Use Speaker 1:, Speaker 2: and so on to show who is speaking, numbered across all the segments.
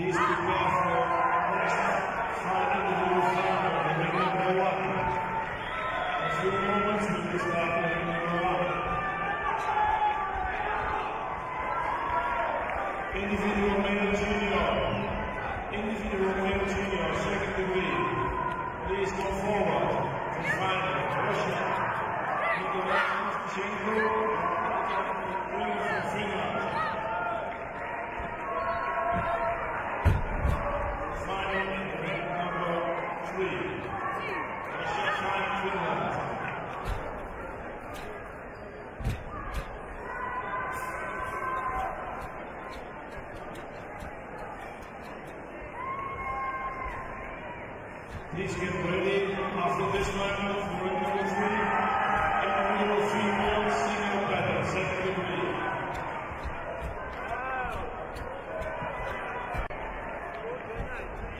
Speaker 1: Nikolai Shchenko. Ringer from Finland. Final ring number three. Russia, China, Finland. Please get ready after this final for ring number three. Individual female single battle, second degree.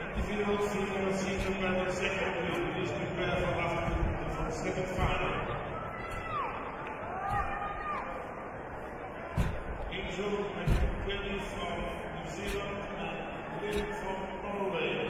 Speaker 1: Individual female single battle, second degree. Please prepare for after for the second final. Angel and Kelly from New Zealand and Lynn from Norway.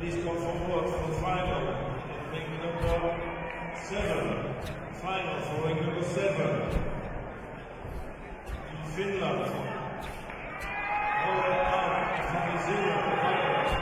Speaker 1: Please come forward for final. Ring number seven. Final for ring number seven. In Finland. Norway out from New Zealand.